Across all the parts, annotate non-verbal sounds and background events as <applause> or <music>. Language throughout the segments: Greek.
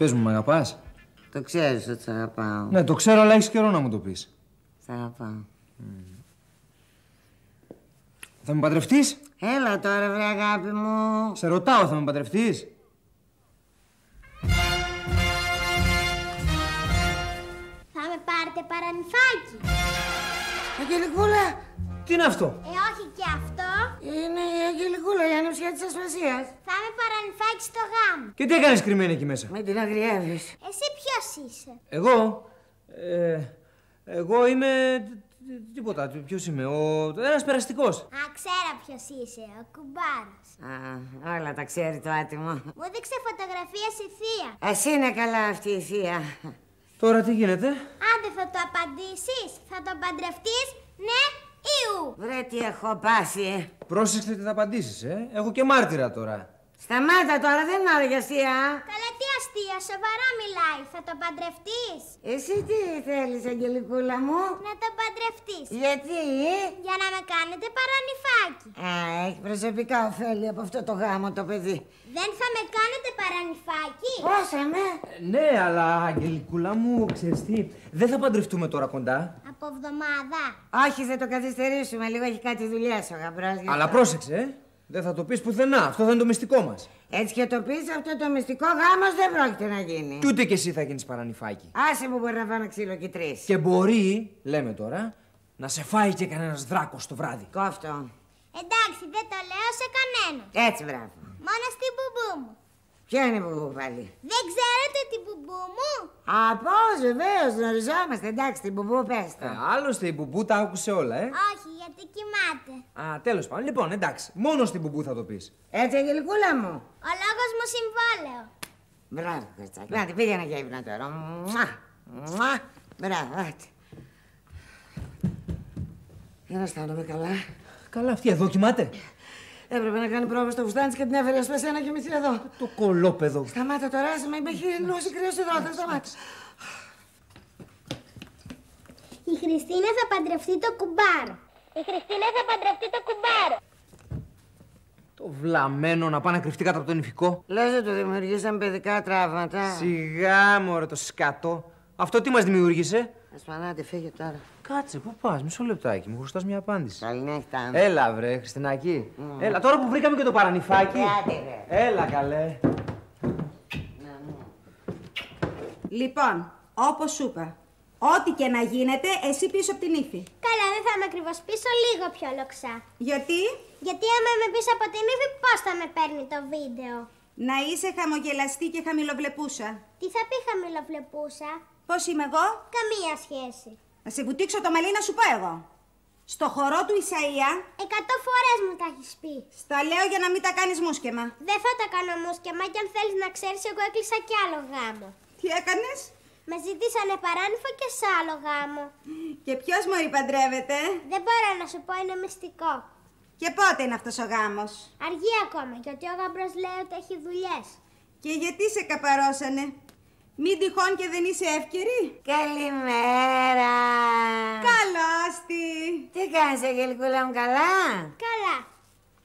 Πες μου, με αγαπάς; Το ξέρεις ότι σ' αγαπάω. Ναι, το ξέρω, αλλά έχεις καιρό να μου το πεις. Σ' αγαπάω. Θα με παντρευτείς; Έλα τώρα, βρε αγάπη μου. Σε ρωτάω, θα με παντρευτείς; Θα με πάρετε παρανυφάκι. Αγγελικούλα, Τι είναι αυτό; Ε, όχι και αυτό. Είναι η Αγγελικούλα, η ανεψιά της ασφασίας. Θα με παρανυφάκι στο γάμο. Και τι έκανες κρυμμένη εκεί μέσα; Μην την αγριεύεις. Εσύ ποιος είσαι; Εγώ; Ε, εγώ είμαι. τ- Τίποτα. Ποιος είμαι. Ο... Ένας περαστικός. Α, ξέρω ποιος είσαι. Ο κουμπάρος. Α, όλα τα ξέρει το άτιμο. Μου έδειξε φωτογραφία στη θεία. Ας είναι καλά αυτή η θεία. Τώρα τι γίνεται; Άντε θα το απαντήσεις. Θα το παντρευτείς. Ναι ή ου. Βρε τι έχω πάσει. Πρόσεξε τις θα απαντήσεις, ε. Έχω και μάρτυρα τώρα. Σταμάτα τώρα, δεν είναι ώρα για αστεία. Καλά τι αστεία, σοβαρά μιλάει. Θα το παντρευτείς; Εσύ τι θέλεις, Αγγελικούλα μου; Να το παντρευτείς. Γιατί; Για να με κάνετε παρανυφάκι. Α, έχει προσωπικά ωφέλη από αυτό το γάμο το παιδί. Δεν θα με κάνετε παρανυφάκι. Πόσα με; Ε, ναι, αλλά Αγγελικούλα μου, ξέρεις τι. Δεν θα παντρευτούμε τώρα κοντά. Από εβδομάδα. Όχι, θα το καθυστερήσουμε λίγο, έχει κάτι δουλειά ο γαμπρός. γι' Αλλά αυτό. πρόσεξε, ε. Δεν θα το πεις πουθενά. Αυτό θα είναι το μυστικό μας. Έτσι και το πεις, αυτό το μυστικό γάμος δεν πρόκειται να γίνει. Και ούτε κι εσύ θα γίνεις παρανυφάκι. Άσε μου μπορεί να φάω ένα ξύλο και τρεις. Και μπορεί, λέμε τώρα, να σε φάει και κανένας δράκος το βράδυ. Κόφτο. Εντάξει, δεν το λέω σε κανέναν. Έτσι, μπράβο. Μόνο στην μπουμπού μου. Ποιο είναι που πάλι. Δεν ξέρετε την μπουμπού μου. Α, πώς, βεβαίως, γνωριζόμαστε. Εντάξει, την μπουμπού πες το. Ε, άλλωστε η μπουμπού τα άκουσε όλα, ε. Όχι, γιατί κοιμάται. Α, τέλος πάντων. Λοιπόν, εντάξει. Μόνο στην μπουμπού θα το πεις. Έτσι, Αγγελικούλα μου. Ο λόγος μου συμβόλαιο. Μπράβο, Κωστάκη. Να την πήγαινε για ύπνο τώρα. Μουα, μουα. Μπράβο, έτσι. Δεν αισθάνομαι καλά. Καλά, αυτή εδώ κοιμάται. Έπρεπε να κάνει πρόβα στο φουστάνι της και την έφερε ως πεσένα να κοιμηθεί εδώ. Το κολόπεδο. Σταμάτα τώρα, άσε με, με έχει νόση κρύος υδρότα, σταμάτα. Η Χριστίνα θα παντρευτεί το κουμπάρο. Η Χριστίνα θα παντρευτεί το κουμπάρο. Το βλαμμένο να πάει να κρυφτεί κάτω από τον ηφικό. Λες ότι του δημιουργήσαν παιδικά τραύματα. Σιγά μωρέ το σκάτο. Αυτό τι μας δημιούργησε; Ασπανάτη, φύγε τώρα. Κάτσε, πού πας, μισό λεπτάκι, μου χρωστάς μια απάντηση. Καληνύχτα. Έλα βρε, Χριστινάκη. Έλα, τώρα που βρήκαμε και το παρανυφάκι. Άντε, ρε. Έλα καλέ. Λοιπόν, όπως σου είπα, ό,τι και να γίνεται, εσύ πίσω από την ύφη. Καλά, δεν θα με ακριβώς πίσω λίγο πιο λοξά. Γιατί; Γιατί άμα με πίσω από την ύφη, πώς θα με παίρνει το βίντεο; να είσαι χαμογελαστή και χαμηλοβλεπούσα. Τι θα πει χαμηλοβλεπούσα; Πώς είμαι εγώ, Καμία σχέση. Να σε βουτήξω το μαλλί να σου πω εγώ. Στο χορό του Ισαΐα, Εκατό φορές μου τα έχεις πει. στα λέω για να μην τα κάνεις μουσκεμα. Δεν θα τα κάνω μουσκεμα και αν θέλεις να ξέρεις, εγώ έκλεισα κι άλλο γάμο. Τι έκανες; Με ζητήσανε παράνυφο και σε άλλο γάμο. και ποιος μωρή παντρεύεται; Δεν μπορώ να σου πω, είναι μυστικό. και πότε είναι αυτός ο γάμος; Αργεί ακόμα, γιατί ο γαμπρός λέει ότι έχει δουλειές. Και γιατί σε καπαρώσανε; Μην τυχόν και δεν είσαι εύκαιρη. Καλημέρα. Καλώς τη. Τι κάνεις, Αγγελικούλα μου, καλά; Καλά.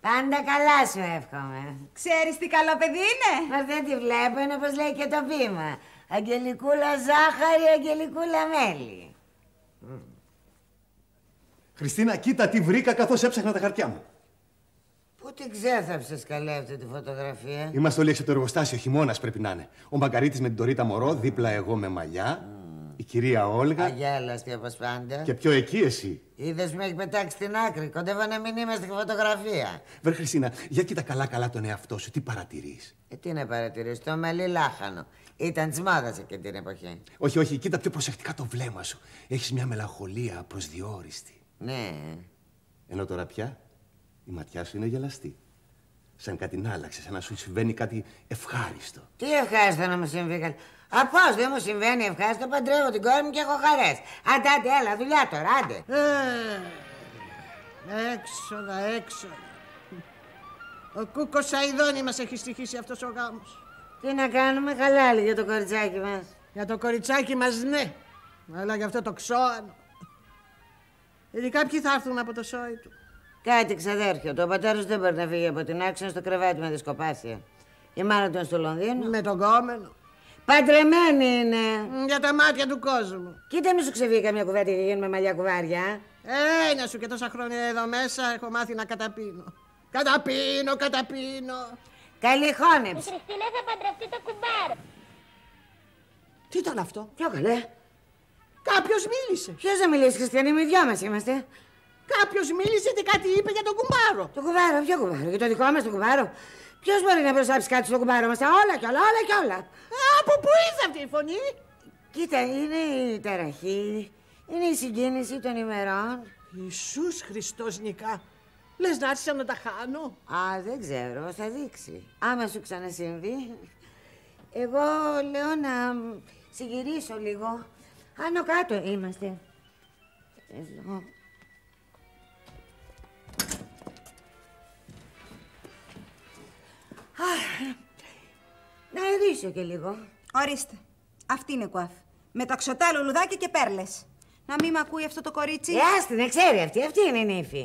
Πάντα καλά σου εύχομαι. Ξέρεις τι καλό παιδί είναι; Μα δεν τη βλέπω, είναι όπως λέει και το βήμα. Αγγελικούλα ζάχαρη, Αγγελικούλα μέλι. Χριστίνα, κοίτα τι βρήκα καθώς έψαχνα τα χαρτιά μου. Πού την ξέθαψες καλέ αυτή τη φωτογραφία; Είμαστε όλοι έξω από το εργοστάσιο, χειμώνας πρέπει να είναι. Ο Μαγκαρίτης με την Τωρίτα Μωρό, δίπλα εγώ με μαλλιά. Η κυρία Όλγα. Αγέλαστη όπως πάντα. Και πιο εκεί εσύ. Είδες με έχει πετάξει στην άκρη. Κοντεύω να μην είμαι στη φωτογραφία. Βρε Χριστίνα, για κοίτα καλά-καλά τον εαυτό σου, τι παρατηρείς; Ε, τι να παρατηρείς, το μαλλί λάχανο. Ήταν της μόδας εκείνη την εποχή. Όχι, όχι, κοίτα πιο προσεκτικά το βλέμμα σου. Έχεις μια μελαγχολία προσδιορίστη. Ναι. Ενώ τώρα πια; Η ματιά σου είναι γελαστή. Σαν κάτι να άλλαξε, σαν να σου συμβαίνει κάτι ευχάριστο. Τι ευχάριστο να μου συμβεί καλή. Α, πώς δεν μου συμβαίνει ευχάριστο, παντρεύω την κόρη μου και έχω χαρές. Άντε, άντε, έλα, δουλειά τώρα, άντε. Έξοδα, έξοδα. Ο Κούκος Σαϊδόνι μας έχει στοιχήσει αυτός ο γάμος. Τι να κάνουμε, καλά για το κοριτσάκι μας. Για το κοριτσάκι μας ναι, αλλά για αυτό το ξώανο. Ειδικά ποιοι θα έρθουν από το σόι του. Κάτι ξαδέρφιο. Το πατέρας σου δεν μπορεί να φύγει από την άξονα στο κρεβάτι με δισκοπάσια. Η μάνα του είναι στο Λονδίνο. Με τον κόμενο. Παντρεμένη είναι. Μ, Για τα μάτια του κόσμου. Κοίτα μη σου ξεβεί καμιά κουβέντα και γίνουμε μαλλιά κουβάρια. Ε, να σου και τόσα χρόνια εδώ μέσα έχω μάθει να καταπίνω. Καταπίνω, καταπίνω. Καλή Η χώνεψη. Χριστίνα θα παντρευτεί το κουμπάρ. Τι ήταν αυτό; Ποιο καλέ; Κάποιος μίλησε. Ποιος θα μιλήσει, Χριστιανοί, με δυο μας είμαστε. Κάποιος μίλησε και κάτι είπε για τον κουμπάρο. Το κουβάρο, ποιο κουβάρο, για το δικό μας το κουβάρο. Ποιος μπορεί να προσάψει κάτι στο κουβάρο μας, όλα κι όλα, όλα κι όλα. Ε, Από πού ήρθε αυτή η φωνή; Κοίτα, είναι η ταραχή, είναι η συγκίνηση των ημερών. Ιησούς Χριστός νικά. Λες να άρχισα να τα χάνω; Α, δεν ξέρω, θα δείξει. Άμα σου ξανασυμβεί. Εγώ λέω να μ, συγκυρίσω λίγο. Άνω κάτω είμαστε. Εδώ. Να ερίσω και λίγο. Ορίστε. Αυτή είναι κουαφ. Με τοξωτά λουλουδάκια και πέρλες. Να μην μ' ακούει αυτό το κορίτσι. Ε, άστη, δεν ξέρει αυτή. Αυτή είναι η νύφη.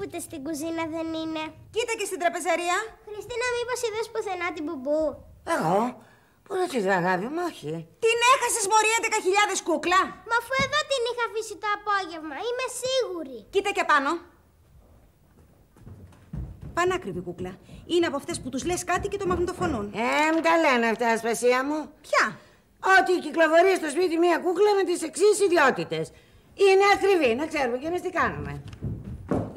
Ούτε στην κουζίνα δεν είναι. Κοίτα και στην τραπεζαρία. Χριστίνα, μήπως είδες πουθενά την μπουμπού; Εγώ; Πού να τη δω, αγάπη μου, όχι. Την έχασες μωρή 11.000 κούκλα. Μα αφού εδώ την είχα αφήσει το απόγευμα, είμαι σίγουρη. Κοίτα και πάνω. Πανάκριβη κούκλα. Είναι από αυτές που τους λες κάτι και το μαγνητοφωνούν. Ε, μου τα λένε αυτά, ασπασία μου. Ποια; Ότι κυκλοφορεί στο σπίτι μία κούκλα με τις εξής ιδιότητες. Είναι ακριβή, να ξέρουμε και εμείς τι κάνουμε.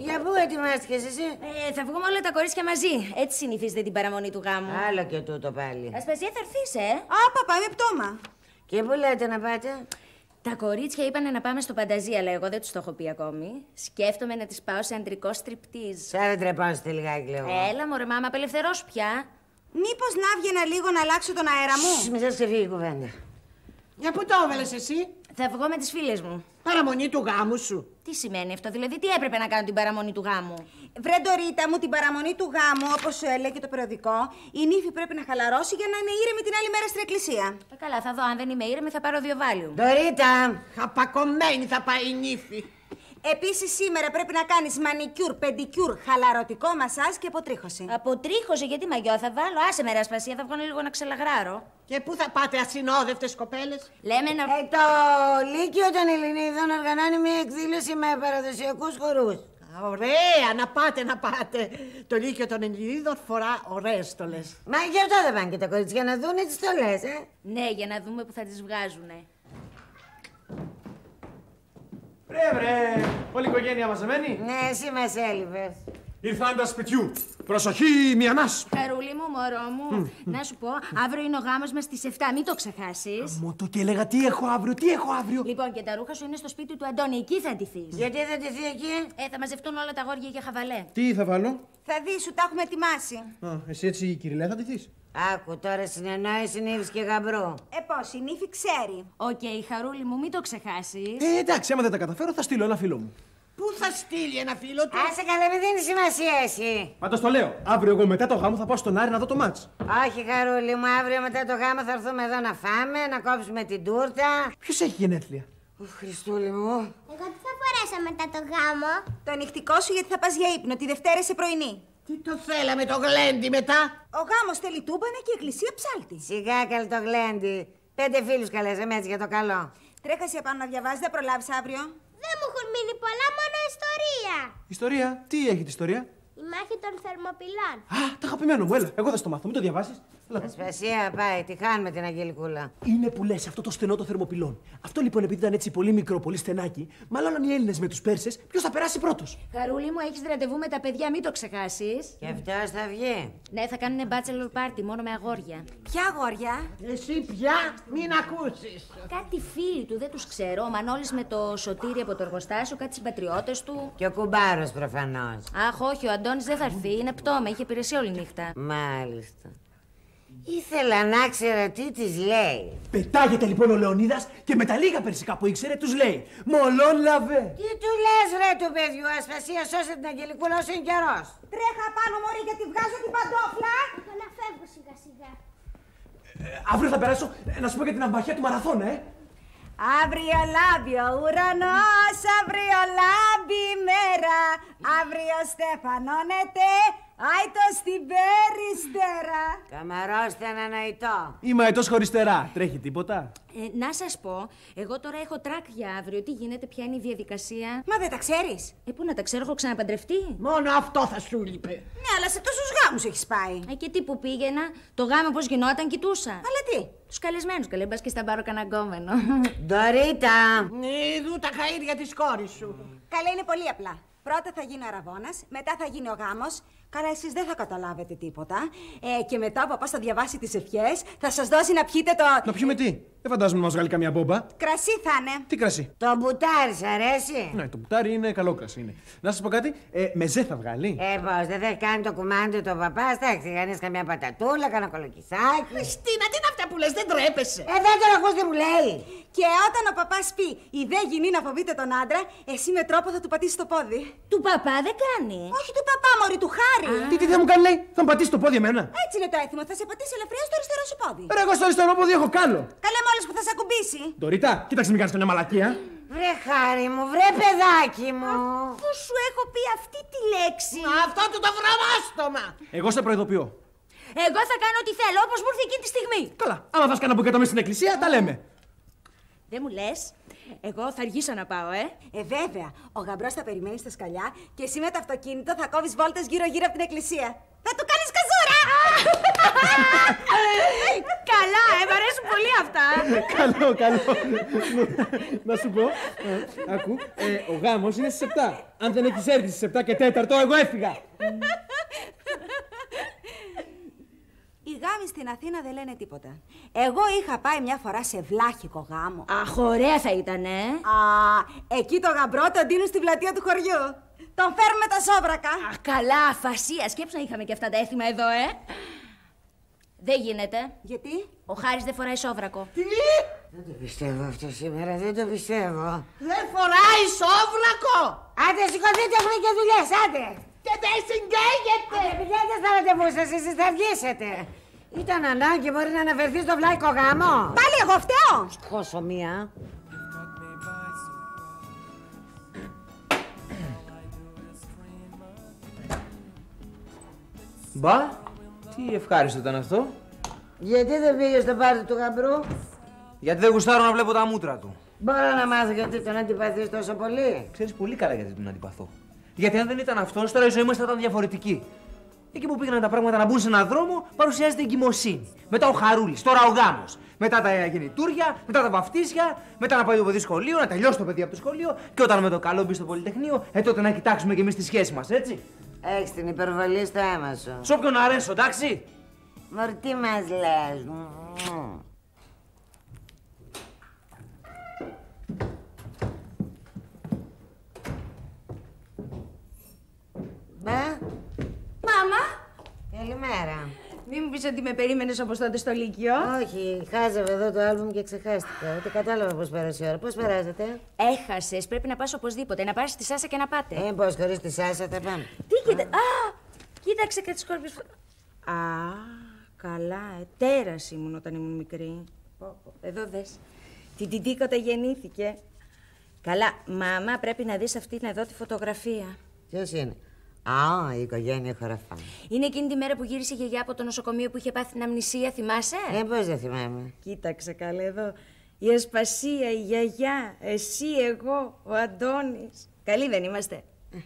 Για πού ετοιμάστηκες εσύ; Ε, θα βγούμε όλα τα κορίτσια μαζί. Έτσι συνηθίζεται την παραμονή του γάμου. Άλλο και τούτο πάλι. Ασπασία θα έρθεις, ε; Α, παπά, είμαι πτώμα. Και πού λέτε να πάτε; Τα κορίτσια είπαν να πάμε στο Πανταζή, αλλά εγώ δεν τους το έχω πει ακόμη. Σκέφτομαι να τις πάω σε αντρικό στριπτίζ. Σαν δεν τρεπάζετε λιγάκι, λέω. Έλα, μωρέ, μάμα, απελευθερώσου πια. Μήπως να βγαινα λίγο να αλλάξω τον αέρα μου; Μη σας ξεφύγει η κουβέντα. Για πού το έβαλες εσύ; Θα βγω με τις φίλες μου. Παραμονή του γάμου σου. Τι σημαίνει αυτό, δηλαδή, τι έπρεπε να κάνω την παραμονή του γάμου; Βρε Ντορίτα μου, την παραμονή του γάμου, όπως σου έλεγε το περιοδικό, η νύφη πρέπει να χαλαρώσει για να είναι ήρεμη την άλλη μέρα στην εκκλησία. Ε, καλά, θα δω. Αν δεν είμαι ήρεμη, θα πάρω δύο βάλιου. Ντορίτα! Χαπακωμένη θα πάει η νύφη. Επίσης σήμερα πρέπει να κάνεις μανικιούρ, πεντικιούρ, χαλαρωτικό μασάζ και αποτρίχωση. Αποτρίχωσε, γιατί μαγιό θα βάλω. Άσε με ρασπασία, θα βγω λίγο να ξελαγράρω. Και πού θα πάτε ασυνόδευτες κοπέλες; Λέμε να. Ε, το Λύκειο των Ελληνίδων οργανώνει μια εκδήλωση με παραδοσιακούς χορούς. Α, Ωραία, να πάτε, να πάτε. Το Λύκειο των Ελληνίδων φορά ωραίες στολές. Μα γι' αυτό δεν πάνε και τα κορίτσια να δούνε τις στολές, ε; Ναι, για να δούμε που θα τις βγάζουνε. Βρε, βρε, όλη η οικογένεια μαζεμένη. Ναι, εσύ μας έλειπες. Ήρθαντα σπιτιού. Προσοχή, μιανάς. Χαρούλη μου, μωρό μου, να σου πω, αύριο είναι ο γάμος μας στις 7, μην το ξεχάσεις. Μου το και έλεγα τι έχω αύριο, τι έχω αύριο. Λοιπόν, και τα ρούχα σου είναι στο σπίτι του Αντώνη, εκεί θα ντυθεί. Γιατί δεν τεθεί εκεί; Ε, θα μαζευτούν όλα τα γόρια για χαβαλέ. Τι θα βάλω; Θα δεις, σου τα έχουμε ετοιμάσει. Α, εσύ έτσι, κυριλέ, θα ντυθείς. Άκου τώρα συνεννόηση νύφης και γαμπρού. Ε, πώς, η νύφη ξέρει. Οκ, Χαρούλη μου, μην το ξεχάσεις. Ε, εντάξει, άμα δεν τα καταφέρω, θα στείλω ένα φίλο μου. Πού θα στείλει ένα φίλο του; Άσε καλά, μην δίνεις σημασία εσύ. Πάντως το λέω. Αύριο εγώ μετά το γάμο θα πάω στον Άρη να δω το μάτς. Όχι, Χαρούλη μου, αύριο μετά το γάμο θα έρθουμε εδώ να φάμε, να κόψουμε την τούρτα. Ποιος έχει γενέθλια; Ω, Χριστούλη μου. Εγώ τι θα φορέσω μετά το γάμο; Το νυχτικό σου γιατί θα πας για ύπνο, τη Δευτέρα είσαι πρωινή. Τι το θέλαμε το γλέντι μετά; Ο γάμος θέλει τούμπανα και η εκκλησία ψάλτη. Σιγά καλή το γλέντι. Πέντε φίλους καλέσαμε έτσι για το καλό. Τρέχασε επάνω να διαβάζει, δεν προλάβεις αύριο; Δεν μου έχουν μείνει πολλά, μόνο ιστορία. Ιστορία, τι έχει τη ιστορία; Η μάχη των Θερμοπυλών. Α, το αγαπημένο μου, έλα. Εγώ θα στο μάθω, μην το διαβάσεις. Ασπασία πάει, τη χάνουμε την Αγγελικούλα. Είναι που λες αυτό το στενό των θερμοπυλών. Αυτό λοιπόν επειδή ήταν έτσι πολύ μικρό, πολύ στενάκι, μάλλον οι Έλληνες με τους Πέρσες, ποιος θα περάσει πρώτος; Χαρούλη μου, έχεις ραντεβού με τα παιδιά, μην το ξεχάσεις. Και αυτός θα βγει. Ναι, θα κάνουν bachelor party μόνο με αγόρια. Ποια αγόρια; Εσύ πια μην ακούσεις. Κάτι φίλοι του, δεν τους ξέρω. Ο Μανώλης με το σωτήρι από το εργοστάσιο, κάτι συμπατριώτες του. Και ο κουμπάρος προφανώς. Αχ, όχι, ο Αντώνης δεν θα έρθει. Είναι πτώμα, είχε υπηρεσία όλη νύχτα. Μάλιστα. Ήθελα να ξέρω τι της λέει. Πετάγεται λοιπόν ο Λεωνίδας και με τα λίγα περσικά που ήξερε τους λέει Μολόν λαβέ. Τι του λες ρε του παιδιού, ασπασία σώσε την Αγγελικούλα όσο είναι καιρός. Τρέχα πάνω μωρή γιατί βγάζω την παντόφλα. Εγώ να φεύγω σιγά σιγά. αύριο θα περάσω ε, να σου πω για την αμπαχία του μαραθώνα, ε. Αύριο λάμπει ο ουρανός, αύριο λάμπει η μέρα, αύριο στεφανώνεται, άιτο στην περιστέρα. Καμαρώστε ένα νοητό. Είμαι αετός χωριστερά. Τρέχει τίποτα; Ε, να σας πω, εγώ τώρα έχω τρακ για αύριο. Τι γίνεται, ποια είναι η διαδικασία; Μα δεν τα ξέρεις. Ε, πού να τα ξέρω, έχω ξαναπαντρευτεί; Μόνο αυτό θα σου λείπε. Ναι, αλλά σε τόσους γάμους έχεις πάει. Ε, και τι που πήγαινα, το γάμο πώς γινόταν, κοιτούσα. Αλλά τι; Τους καλεσμένους, καλέ, μπας και στα πάρω κανένα γκόμενο. Ντορίτα. Είδου τα χαΐρια της κόρης σου. Καλά, είναι πολύ απλά. Πρώτα θα γίνει ο αραβόνα, μετά θα γίνει ο γάμος. Καλά, εσείς δεν θα καταλάβετε τίποτα. Ε, και μετά ο παπάς θα διαβάσει τις ευχές, θα σας δώσει να πιείτε το. Να πιούμε τι; Δεν φαντάζομαι να μας βγάλει καμία μπόμπα. Κρασί θα είναι. Τι κρασί; Το μπουτάρι σ' αρέσει. Ναι, το πουτάρι είναι καλό κρασί. Είναι. Να σας πω κάτι. Ε, μεζέ θα βγάλει. Ε, πώς, δεν θα έχει κάνει το κουμάντι του παπάς, εντάξει, κάνεις καμιά πατατούλα, κάνα κολοκυθάκι. Χριστίνα, τι είναι αυτά που λες, δεν τρέπεσαι. Ε, δεν τον ακούς τι μου λέει. Και όταν ο παπάς πει η δε γυνή να φοβείται τον άντρα, εσύ με τρόπο θα του πατήσεις το πόδι. του παπά δεν κάνει. Όχι του παπά, Μωρή, του χάρη. Τι, τι θα μου κάνει, λέει; Θα μου πατήσει το πόδι εμένα. Έτσι είναι το έθιμο, θα σε πατήσει ελευθερία στο αριστερό σου πόδι. Ρε, εγώ στο αριστερό πόδι έχω κάλο. Καλέ μόλις που θα σε ακουμπήσει. Ντορίτα, κοίταξε μην κάνεις καμιά μαλακία. Βρε χάρη μου, βρε παιδάκι μου. Πού σου έχω πει αυτή τη λέξη. Αυτό του το βρωμόστομα. Εγώ σε προειδοποιώ. Εγώ θα κάνω ό,τι θέλω, όπως μου ήρθε εκείνη τη στιγμή. Καλά, άμα θα κανένα μπουκέτο μέσα στην εκκλησία, τα λέμε. Δεν μου λες. Εγώ θα αργήσω να πάω, ε. Ε, βέβαια, ο γαμπρός θα περιμένει στα σκαλιά και εσύ με το αυτοκίνητο θα κόβεις βόλτες γύρω-γύρω από την εκκλησία. Θα του κάνεις καζούρα! <laughs> Καλά, ε, μ' αρέσουν πολύ αυτά. <laughs> καλό, καλό. να σου πω. ε, Ακού, ε, ο γάμος είναι στις 7. Αν δεν έχεις έρθει στις 7 και 4, εγώ έφυγα. Οι γάμοι στην Αθήνα δεν λένε τίποτα. Εγώ είχα πάει μια φορά σε βλάχικο γάμο. Αχ, ωραία θα ήταν, ε. Α, εκεί το γαμπρό τον δίνουν στην πλατεία του χωριού. Τον φέρνουμε τα σόβρακα. Αχ, καλά, αφασία. Σκέψου να είχαμε και αυτά τα έθιμα εδώ, ε. Δεν γίνεται. Γιατί; Ο Χάρης δεν φοράει σόβρακο. Δεν το πιστεύω αυτό σήμερα, δεν το πιστεύω. Δεν φοράει σόβλακο. Άντε, σηκωθείτε, έχουμε και δουλειές, άντε. Και δεν συγκαίγεται. Άντε, πηγαίνετε στα ραντεβού σας, εσείς θα βγήσετε. Ήταν ανάγκη, μπορεί να αναφερθεί στο βλάικο γάμο. Πάλι εγώ φταίω. Χώσω μία. Μπα, τι ευχάριστο ήταν αυτό. Γιατί δεν πήγε στο πάρτι του γαμπρού; Γιατί δεν γουστάρω να βλέπω τα μούτρα του. Μπορώ να μάθω γιατί τον αντιπαθείς τόσο πολύ. Ξέρεις πολύ καλά γιατί τον αντιπαθώ. Γιατί αν δεν ήταν αυτός, τώρα η ζωή μας θα ήταν διαφορετική. Εκεί που πήγαιναν τα πράγματα να μπουν σε έναν δρόμο, παρουσιάζεται η εγκυμοσύνη. Μετά ο Χαρούλης, τώρα ο γάμος. Μετά τα γεννητούρια, μετά τα βαφτίσια, μετά να πάει το παιδί σχολείο, να τελειώσει το παιδί από το σχολείο και όταν με το καλό μπει στο Πολυτεχνείο, ε τότε να κοιτάξουμε κι εμείς τη σχέση μας, έτσι. Έχεις την υπερβολή στο αίμα σου. Σε όποιον αρέσω, εντάξει. Μωρ, τι μας λες. Μπα, Μάμα! καλημέρα. Μην μου πεις ότι με περίμενες όπως τότε στο Λύκειο. Όχι, χάζευε εδώ το άλμπουμ και ξεχάστηκα. Ούτε κατάλαβα πώς πέρασε η ώρα. Πώς περάσατε. Έχασες, πρέπει να πας οπωσδήποτε, να πάρεις τη Σάσα και να πάτε. Ε, πώς χωρίς τη Σάσα θα πάμε. Τι κοίτα... Α, κοίταξε και τις κόρπες... φω- Α, καλά, ε, τέρας ήμουν όταν ήμουν μικρή. Πω, πω, Εδώ δες. Την Τιντίκοτα γεννήθηκε. Καλά, μάμα, πρέπει να δεις αυτήν εδώ τη φωτογραφία. Ποιος είναι; Α, η οικογένεια χωραφά. Είναι εκείνη τη μέρα που γύρισε η γιαγιά από το νοσοκομείο που είχε πάθει την αμνησία, θυμάσαι; Ε, πώς δεν θυμάμαι. Κοίταξε καλέ εδώ. Η Ασπασία, η γιαγιά, εσύ, εγώ, ο Αντώνης. Καλοί δεν είμαστε.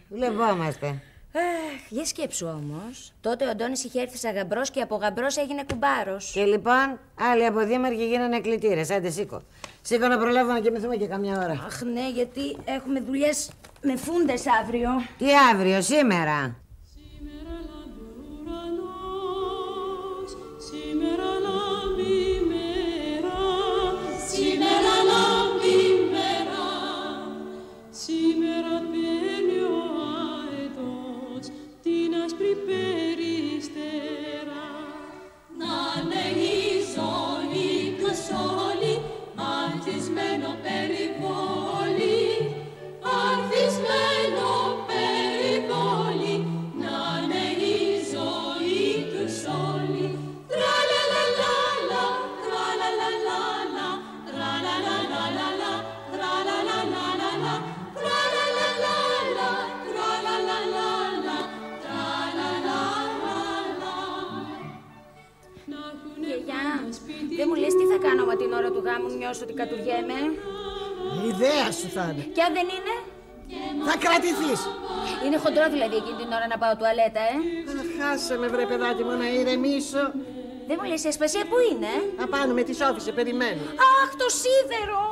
Βλεπόμαστε. Αχ, για σκέψου όμως. Τότε ο Αντώνης είχε έρθει σαν γαμπρός και από γαμπρός έγινε κουμπάρος. Και λοιπόν, άλλοι αποδήμαρχοι γίνανε κλητήρες. Άντε, σήκω. Σήκω να προλάβω να κοιμηθούμε και καμιά ώρα. Αχ, ναι, γιατί έχουμε δουλειές με φούντες αύριο. Τι αύριο, σήμερα; Σήμερα λάμπει ο ουρανός, σήμερα λάμπει η μέρα, σήμερα λάμπει η μέρα, σήμερα παίρνει ο αετός την άσπρη είναι. Και αν δεν είναι, Θα κρατηθείς. είναι χοντρό δηλαδή εκείνη την ώρα να πάω τουαλέτα, ε. Χάσε με βρε παιδάκι μου να ηρεμήσω. Δεν μου λες η ασπασία που είναι; Απάνω με τη Σόφη, σε περιμένω. Αχ, το σίδερο!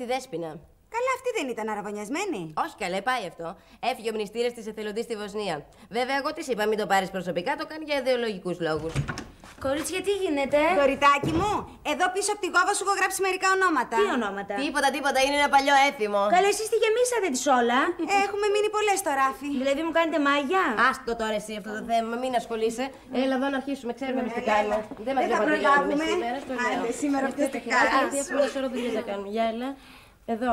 Τη δέσπινα. Καλά, αυτή δεν ήταν αραβωνιασμένη. Όχι καλέ, πάει αυτό. Έφυγε ο μνηστήρας της εθελοντής στη Βοσνία. Βέβαια, εγώ τη είπα, μην το πάρεις προσωπικά, το κάνει για ιδεολογικούς λόγους. Κορίτσια, τι γίνεται; Δωρητάκι μου, εδώ πίσω από τη γόβα σου έχω γράψει μερικά ονόματα. Τι ονόματα; Τίποτα, τίποτα, είναι ένα παλιό έθιμο. Καλά, εσείς τη γεμίσατε τη όλα. Έχουμε μείνει πολλές στο ράφι. Δηλαδή μου κάνετε μάγια. Άστο τώρα εσύ αυτό το θέμα, μην ασχολείσαι. Έλα εδώ να αρχίσουμε, ξέρουμε εμείς τι κάνουμε. Δεν μας Δεν θα διαπαντελειώνουμε προλάβουμε. σήμερα. στο λέω. Άντε, σήμερα Είστε αυτές στα τα χεράκια, χαρά γιατί έχουμε ένα σωρό δουλειές να κάνουμε. Για έλα. Εδώ.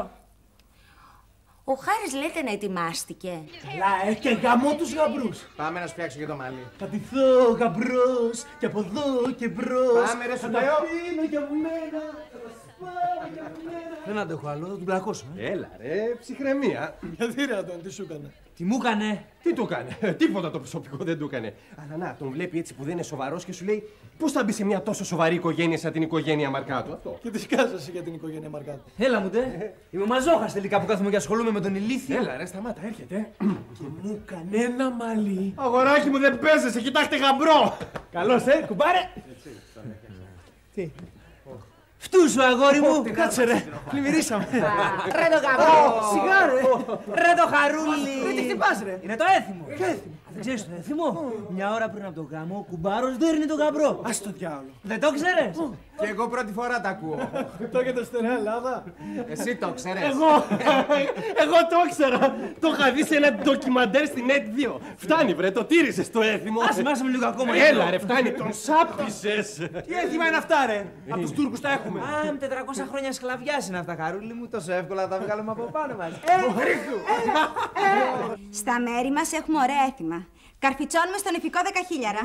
Ο Χάρης λέτε να ετοιμάστηκε. Λά, ε, και γαμώ τους γαμπρούς. Πάμε να σου φτιάξω και το μαλλί. Θα ντυθώ γαμπρός και από εδώ και μπρος. Πάμε, ρε, σου Θα τα λέω. αφήνω για μένα. Θα τα σπάω για μένα. Δεν αντέχω άλλο, θα τον πλακώσω. ε. Έλα ρε, ψυχραιμία. Γιατί ρε Αντώνη, τι σου έκανε; Τι μου έκανε; Τι του έκανε, Ε, <laughs> τίποτα το προσωπικό δεν του έκανε. Αλλά να, τον βλέπει έτσι που δεν είναι σοβαρός και σου λέει πώς θα μπει σε μια τόσο σοβαρή οικογένεια σαν την οικογένεια Μαρκάτου. Αυτό; Και τι κάζεσαι για την οικογένεια Μαρκάτου; Έλα μου τε. <laughs> Είμαι μαζόχας τελικά που κάθομαι και ασχολούμαι με τον ηλίθιο. Έλα ρε, σταμάτα, έρχεται. <clears throat> Μου κανένα μαλλί. Αγοράκι μου δεν παίζεσαι, κοιτάξτε γαμπρό. Καλώς, ε, κουμπάρε. Τι, Φτού σου αγόρι μου. κάτσε ρε, πλημμυρίσαμε. Ρε το γαμπρό. Σιγά ρε. Ρε το χαρούλι. Τι χτυπάς ρε. Είναι το έθιμο. Δεν ξέρεις το έθιμο; Μια ώρα πριν από το γάμο, ο κουμπάρος δέρνει τον γαμπρό. Ας το διάολο. Δεν το ξέρεις. Και εγώ πρώτη φορά τα ακούω. <laughs> Το έχετε στερεά Ελλάδα; Εσύ το ξέρεις. Εγώ, <laughs> εγώ το ήξερα. Το είχα δει σε ένα ντοκιμαντέρ στην ΕΤ2. Φτάνει βρε, το τήρησες το έθιμο. Ας μάσαμε λίγο ακόμα. Έλα ρε, φτάνει, τον σάπισες. Τι έθιμα είναι αυτά ρε; Από τους Τούρκους τα έχουμε. Α, με 400 χρόνια σκλαβιάς είναι αυτά, χαρούλι μου. Τόσο εύκολα θα τα βγάλουμε από πάνω μας. Στα μέρη μας έχουμε ωραία έθιμα. Καρφιτσώνουμε στον ηφικό δεκαχίλιαρα.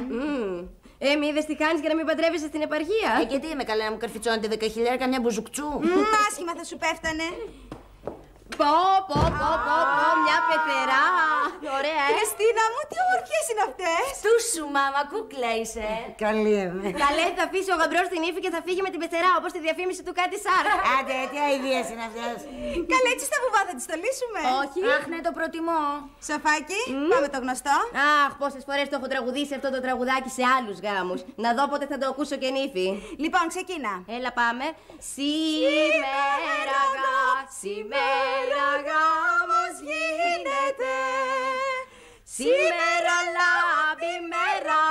Ε, μη είδες τι κάνεις για να μην παντρεύεσαι στην επαρχία; Ε, και τι είμαι καλά να μου καρφιτσώνετε δεκαχιλιάρα καμιά μπουζουκτσού. Μμμ, άσχημα θα σου πέφτανε. Πω, πω, πω, πω, πω, μια πεθερά. Ωραία, ε. Χριστίνα μου, τι ομορφιές είναι αυτές. Του σου, μάμα, κούκλα είσαι. Καλή είμαι. Καλέ, θα αφήσει ο γαμπρός την ύφη και θα φύγει με την πεθερά, όπως τη διαφήμιση του κάτι Σάρα. Άντε, τι αηδίες είναι αυτές. Καλά, έτσι στα βουβά θα τις στολίσουμε. Όχι. Αχ, ναι, το προτιμώ. Σοφάκι, πάμε το γνωστό. Αχ, πόσες φορές το έχω τραγουδήσει αυτό το τραγουδάκι σε άλλους γάμους. Να δω πότε θα το ακούσω και νύφη. Λοιπόν, ξεκίνα. Έλα πάμε. Σήμερα γα, σήμερα γάμος γίνεται. Σήμερα λάμπει μέρα,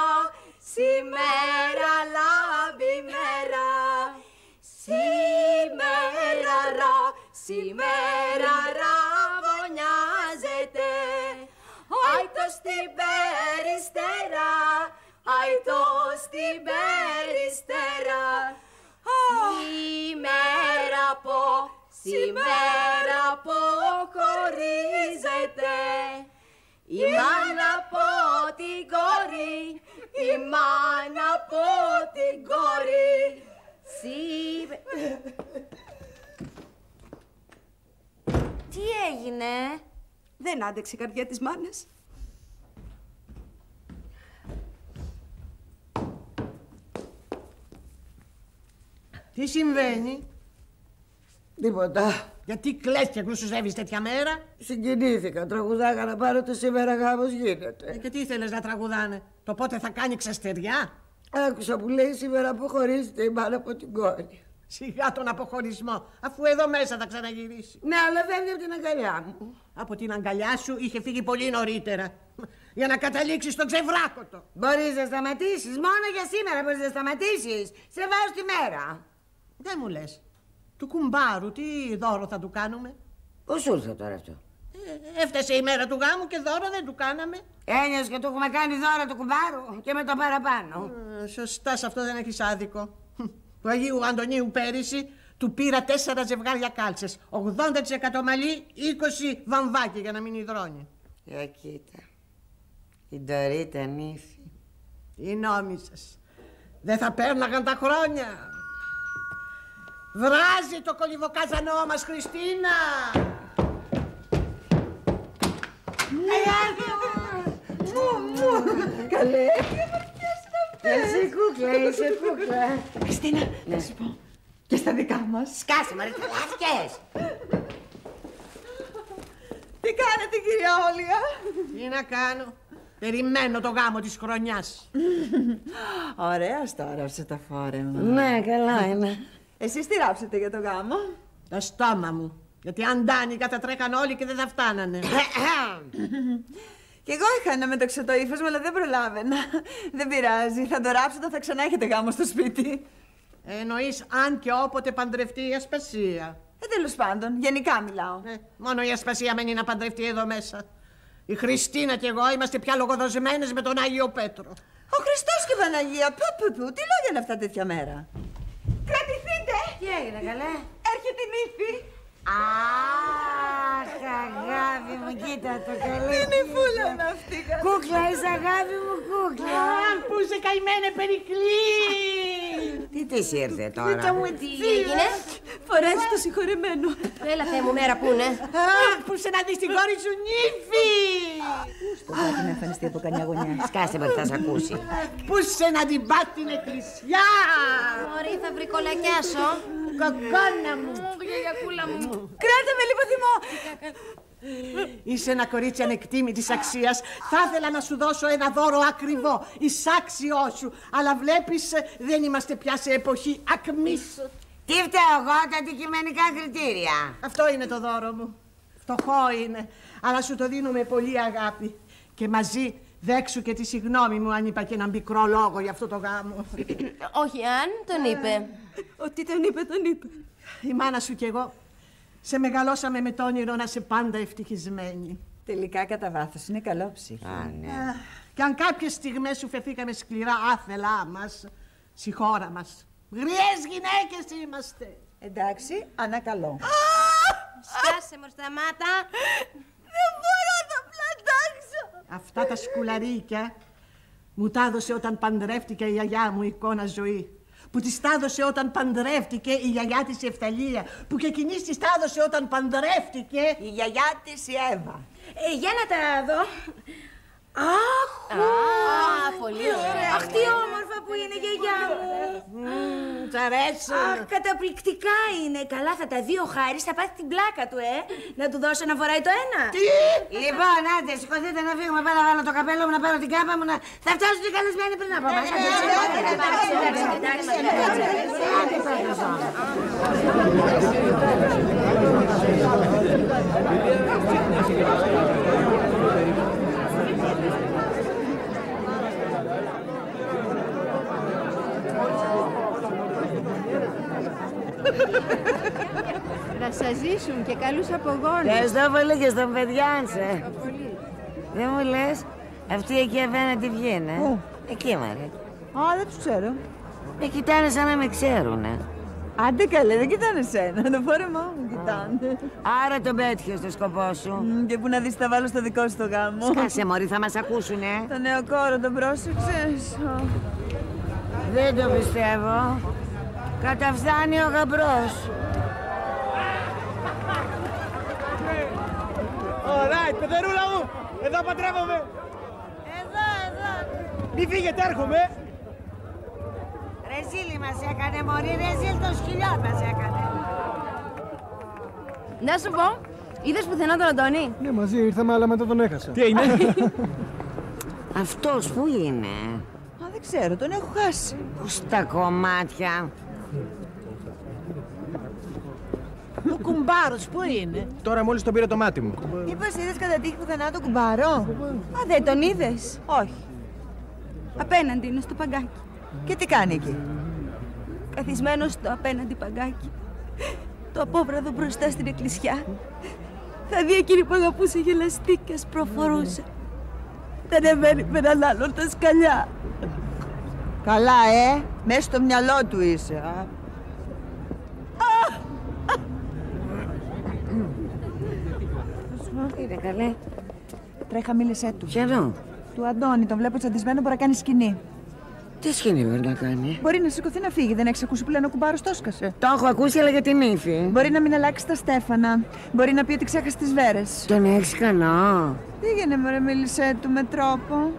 σήμερα λάμπει μέρα. Σήμερα ρα, σήμερα ραβωνιάζεται. Άιτο στην περιστέρα, άιτο στην περιστέρα. Σήμερα αποχωρίζεται. Η μάνα από την κόρη, η μάνα από την κόρη. Σήμε... Τι έγινε; Δεν άντεξε η καρδιά της μάνας. Τι συμβαίνει; Τίποτα. Γιατί κλαις και γλουσουζεύεις τέτοια μέρα; Συγκινήθηκα. Τραγουδάγα να πάρω το σήμερα γάμος γίνεται. Ε, Και τι ήθελες να τραγουδάνε; Το πότε θα κάνει ξεστεριά; Άκουσα που λέει σήμερα αποχωρίζεται η μάνα από την κόρη. Σιγά τον αποχωρισμό. Αφού εδώ μέσα θα ξαναγυρίσει. Ναι, αλλά φεύγει από την αγκαλιά μου. Από την αγκαλιά σου είχε φύγει πολύ νωρίτερα. Για να καταλήξεις στον ξεβράκωτο. Μπορείς να σταματήσεις. Μόνο για σήμερα μπορείς να σταματήσεις. Σε βάζω τη μέρα. Δεν μου λες. Του κουμπάρου τι δώρο θα του κάνουμε; Πώς σου ήρθε τώρα αυτό; Ε, έφτασε η μέρα του γάμου και δώρο δεν του κάναμε. Ένιωσε και του έχουμε κάνει δώρα του κουμπάρου και με το παραπάνω. Ε, σωστά, σε αυτό δεν έχεις άδικο. του Αγίου Αντωνίου πέρυσι του πήρα τέσσερα ζευγάρια κάλτσες, 80% μαλλί, 20 βαμβάκι για να μην υδρώνει. Για κοίτα. Η Ντορίτα νύφη. Τι νόμισες. Δεν θα πέρναγαν τα χρόνια. Βράζει το κολυβοκαζανό μας, Χριστίνα. Καλέ. Είσαι κούκλα, είσαι κούκλα. Χριστίνα, να σου πω. Και στα δικά μας. Σκάσε, μωρέ, τρελάθηκες. Τι κάνετε, κυρία Όλια; Τι να κάνω; Περιμένω το γάμο της χρονιάς. Ωραία στάραψε τα φόρεμα. Ναι, καλά είναι. Εσείς τι ράψετε για το γάμο. Το στόμα μου. Γιατί αν ντάνικα θα τρέχαν όλοι και δεν θα φτάνανε. Κι εγώ είχα ένα μεταξωτό ύφος μου, αλλά δεν προλάβαινα. Δεν πειράζει. Θα το ράψω όταν θα ξανά έχετε γάμο στο σπίτι. Εννοείς αν και όποτε παντρευτεί η Ασπασία. Ε, τέλος πάντων, γενικά μιλάω. Ε, μόνο η Ασπασία μένει να παντρευτεί εδώ μέσα. Η Χριστίνα και εγώ είμαστε πια λογοδοσμένες με τον Άγιο Πέτρο. Ο Χριστός και η Παναγία, πού, πού, πού, τι λόγια είναι αυτά τέτοια μέρα; Κρατηθείτε! Τι έγινε, καλέ. Έρχεται η νύφη. Αχ, αγάπη μου, κοίτα το καλέ. Τι νυφούλα είναι αυτή, καλέ. Κούκλα, είσαι αγάπη μου, κούκλα. Αχ, που είσαι καημένε Περικλή. Τι της ήρθε τώρα; Τι έγινε; Φοράζει το συγχωρεμένο. Έλα, Θεέ μου, μέρα που είναι. Αχ, που σε να δεις την κόρη σου νύφη. Το πρέπει να εμφανιστεί από κανιά γωνιά; Σκάσε με θα σ' ακούσει. Που σε να την πά την εκκλησιά. Μωρή, θα βρικολακιάσω. Κοκόνα μου. Γιαγιακούλα μου. Κράτα με λίγο θυμό. Είσαι ένα κορίτσι ανεκτήμητης αξίας. Θα ήθελα να σου δώσω ένα δώρο ακριβό, εισάξιό σου. Αλλά βλέπεις, ε, δεν είμαστε πια σε εποχή ακμής. Τι φταίω εγώ, τα αντικειμενικά κριτήρια. Αυτό είναι το δώρο μου. Φτωχό είναι, αλλά σου το δίνω με πολύ αγάπη. Και μαζί δέξου και τη συγνώμη μου αν είπα και ένα μικρό λόγο για αυτό το γάμο. Όχι, αν τον είπε. Ότι τον είπε, τον είπε. Η μάνα σου κι εγώ σε μεγαλώσαμε με το όνειρο να είσαι πάντα ευτυχισμένη. Τελικά κατά βάθος είναι καλόψη. Α, ναι. Αχ, Και αν κάποιες στιγμές σου φεθήκαμε σκληρά άθελά μας, συγχώρα μας. Γριές γυναίκες είμαστε. Εντάξει, ανακαλώ. Σκάσε, μωρ, σταμάτα. Δεν μπορώ να πλατάξω. Αυτά τα σκουλαρίκια μου τα έδωσε όταν παντρεύτηκε η γιαγιά μου η εικόνα ζωή. Που της τα έδωσε όταν παντρεύτηκε η γιαγιά της η Ευθαλία. Που και εκείνης της τα έδωσε όταν παντρεύτηκε. Η γιαγιά της η Εύα. Ε, για να τα δω. Αχ, Α, πολύ ωραία. αχ, τι όμορφα που είναι η γιαγιά μου. Μμμ, Τ' αρέσουν. Αχ, καταπληκτικά είναι. Καλά θα τα δει ο Χάρης, θα πάθει την πλάκα του, ε. Να του δώσω να φοράει το ένα. Λοιπόν, άντε, σηκωθείτε να φύγουμε. Πάω να βάλω το καπέλο μου, να πάρω την κάπα μου. Να... Θα φτάσουν οι καλεσμένοι πριν από εμάς. Άντε, Εντάξει, Να σας ζήσουν και καλούς απογόνους. Ευχαριστώ πολύ και στον παιδιάνσε. Δεν μου λες, αυτοί εκεί απέναντι βγαίνε. Πού; Εκεί, μωρέ. Α, δεν τους ξέρω. Με κοιτάνε σαν να με ξέρουνε. Άντε καλέ, δεν κοιτάνε σένα. Το φόρεμά μου κοιτάνε. Άρα τον πέτυχες στο σκοπό σου. Μμ, Και που να δεις θα βάλω στο δικό σου το γάμο. Σκάσε, μωρή, θα μας ακούσουνε. Το νέο κόρο τον πρόσεξες. Α. Δεν το πιστεύω. Καταφθάνει ο γαμπρός. Alright, παιδερούλα μου! Εδώ παντρεύομαι! Εδώ, εδώ. Μη φύγετε, έρχομαι! Ρεζίλη μας έκανε, μωρή, ρεζίλ το σκυλιό μας έκανε. Να σου πω, είδες πουθενά τον Αντώνη; Ναι, μαζί ήρθαμε, αλλά μετά τον έχασα. Τι είναι; <laughs> Αυτός που είναι. Α, δεν ξέρω, τον έχω χάσει. Πού στα κομμάτια. Ο κουμπάρος που είναι; Τώρα μόλις τον πήρε το μάτι μου. Είπες είδες κατά τύχη πουθενά τον κουμπάρο; Α, δεν τον είδες. Όχι. Απέναντι είναι στο παγκάκι. Και τι κάνει εκεί; Καθισμένος στο απέναντι παγκάκι. Το απόβραδο μπροστά στην εκκλησιά. Θα δει εκείνη που αγαπούσε γελαστή και ασπροφορούσε. Θα ανεβαίνει με έναν άλλον τα σκαλιά. Καλά, ε. Μέσα στο μυαλό του είσαι. Α. Είναι καλέ. Τρέχα, μίλησέ του. Ποιανό. Του Αντώνη, τον βλέπω τσαντισμένο, μπορεί να κάνει σκηνή. Τι σκηνή μπορεί να κάνει; Μπορεί να σηκωθεί να φύγει, δεν έχει ακούσει που λένε ο κουμπάρος το έσκασε. Το έχω ακούσει, αλλά για την ύφη. Μπορεί να μην αλλάξει τα στέφανα. Μπορεί να πει ότι ξέχασε τις βέρες. Τον έχεις κανό. Πήγαινε, μωρέ, μίλησέ του με τρόπο.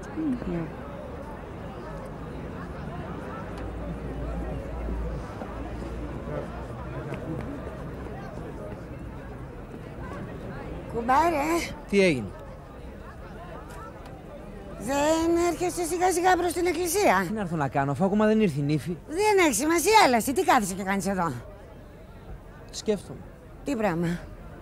Κουμπάρε, Τι έγινε; δεν έρχεσαι σιγά σιγά προς την εκκλησία. Τι να έρθω να κάνω, αφού ακόμα δεν ήρθε η νύφη. Δεν έχει σημασία, αλλά εσύ τι κάθεσαι και κάνεις εδώ. Σκέφτομαι. Τι πράγμα.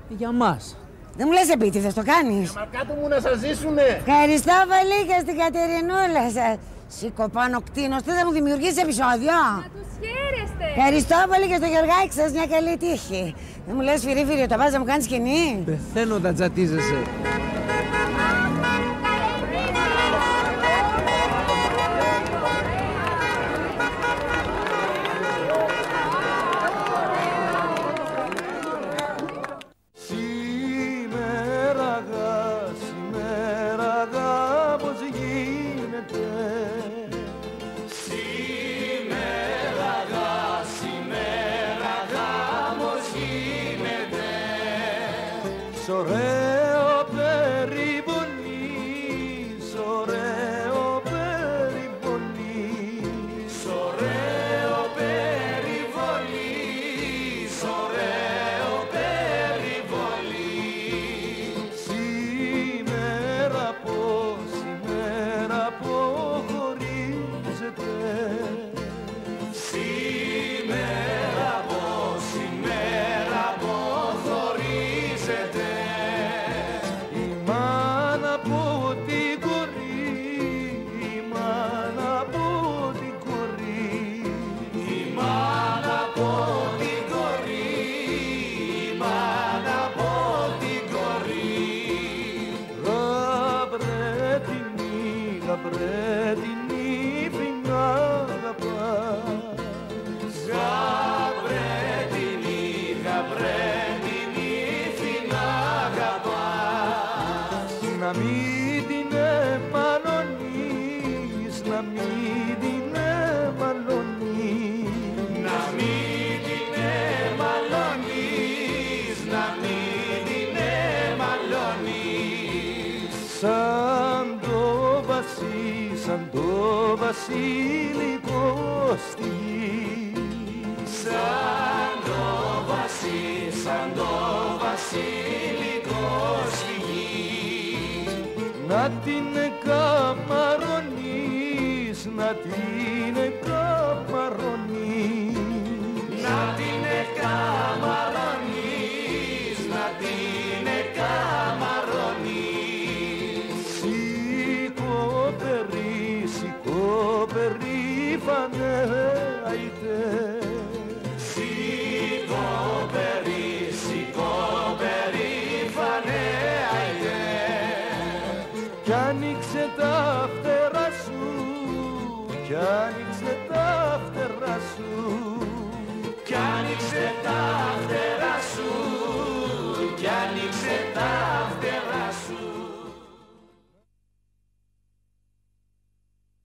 Για μας. Δεν μου λες επίτηδες, το κάνεις. Κάτω μου να σας ζήσουνε. Ευχαριστώ πολύ και στην Κατερινούλα σας. Σήκω πάνω κτίνο, τι θα μου δημιουργήσει επεισόδιο. Τους χαίρεστε. Ευχαριστώ πολύ και στο Γεωργάκη σα, μια καλή τύχη. Δεν μου λες, φυρί, φυρί, το βάζα μου κάνεις σκηνή. Πεθαίνω όταν τσατίζεσαι. Σαν το βασί, σαν το βασίλικο στη γη Να την καμαρώνεις, να την καμαρώνεις